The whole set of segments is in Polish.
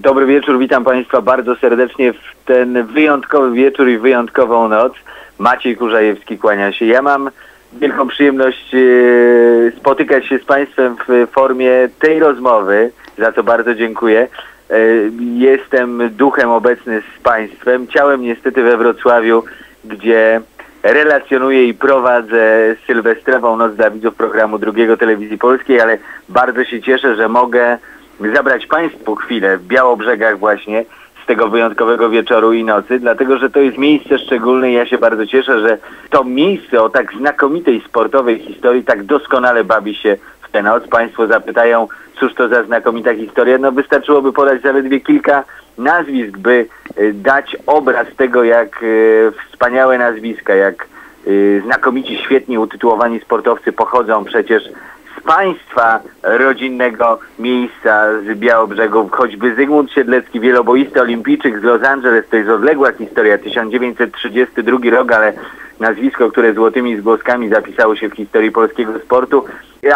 Dobry wieczór, witam Państwa bardzo serdecznie w ten wyjątkowy wieczór i wyjątkową noc. Maciej Kurzajewski kłania się. Ja mam wielką przyjemność e, spotykać się z Państwem w formie tej rozmowy, za co bardzo dziękuję. E, Jestem duchem obecny z Państwem, ciałem niestety we Wrocławiu, gdzie relacjonuję i prowadzę Sylwestrową Noc dla widzów programu drugiego Telewizji Polskiej, ale bardzo się cieszę, że mogę zabrać Państwu chwilę w Białobrzegach właśnie z tego wyjątkowego wieczoru i nocy, dlatego że to jest miejsce szczególne i ja się bardzo cieszę, że to miejsce o tak znakomitej sportowej historii tak doskonale bawi się w tę noc. Państwo zapytają, cóż to za znakomita historia? No wystarczyłoby podać zaledwie kilka nazwisk, by y, dać obraz tego, jak y, wspaniałe nazwiska, jak y, znakomici, świetnie utytułowani sportowcy pochodzą przecież państwa rodzinnego miejsca z Białobrzegu, choćby Zygmunt Siedlecki, wieloboisty olimpijczyk z Los Angeles, to jest odległa historia, 1932 rok, ale nazwisko, które złotymi zgłoskami zapisało się w historii polskiego sportu.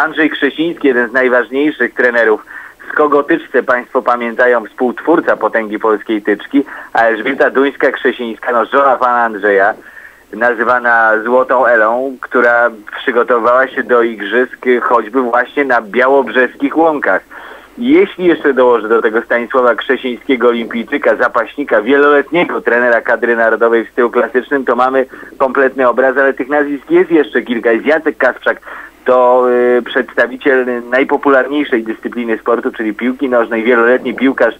Andrzej Krzesiński, jeden z najważniejszych trenerów z Kogotyczce Państwo pamiętają współtwórca potęgi polskiej tyczki, a Elżbieta Duńska-Krzesińska, no żona pana Andrzeja, nazywana Złotą Elą, która przygotowała się do igrzysk choćby właśnie na białobrzeskich łąkach. Jeśli jeszcze dołożę do tego Stanisława Krzesińskiego, olimpijczyka, zapaśnika, wieloletniego trenera kadry narodowej w stylu klasycznym, to mamy kompletny obraz, ale tych nazwisk jest jeszcze kilka. Jest Jacek Kasprzak, to y, przedstawiciel najpopularniejszej dyscypliny sportu, czyli piłki nożnej, wieloletni piłkarz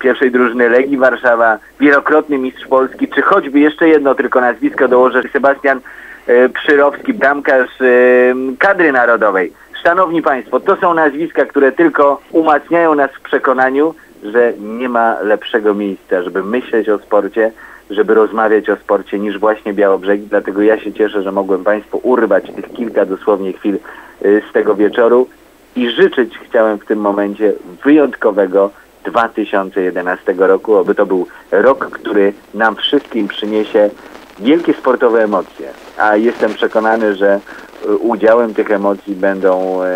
pierwszej drużyny Legii Warszawa, wielokrotny mistrz Polski, czy choćby jeszcze jedno tylko nazwisko dołożę, Sebastian y, Przyrowski, bramkarz y, kadry narodowej. Szanowni Państwo, to są nazwiska, które tylko umacniają nas w przekonaniu, że nie ma lepszego miejsca, żeby myśleć o sporcie, żeby rozmawiać o sporcie niż właśnie Białobrzegi. Dlatego ja się cieszę, że mogłem Państwu urwać tych kilka dosłownie chwil y, z tego wieczoru i życzyć chciałem w tym momencie wyjątkowego 2011 roku, aby to był rok, który nam wszystkim przyniesie wielkie sportowe emocje. A jestem przekonany, że y, udziałem tych emocji będą e,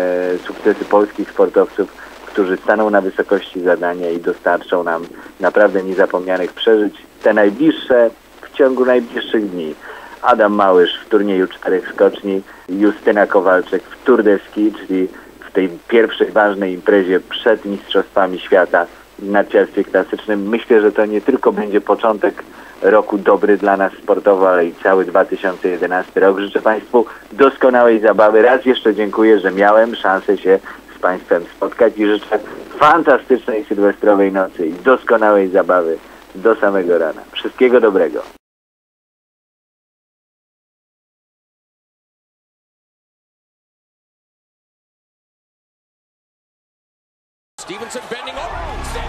sukcesy polskich sportowców, którzy staną na wysokości zadania i dostarczą nam naprawdę niezapomnianych przeżyć. Te najbliższe w ciągu najbliższych dni. Adam Małysz w turnieju czterech skoczni, Justyna Kowalczyk w Tour de Ski, czyli tej pierwszej ważnej imprezie przed Mistrzostwami Świata w narciarstwie klasycznym. Myślę, że to nie tylko będzie początek roku dobry dla nas sportowo, ale i cały 2011 rok. Życzę Państwu doskonałej zabawy. Raz jeszcze dziękuję, że miałem szansę się z Państwem spotkać i życzę fantastycznej sylwestrowej nocy i doskonałej zabawy do samego rana. Wszystkiego dobrego. Stevenson bending over.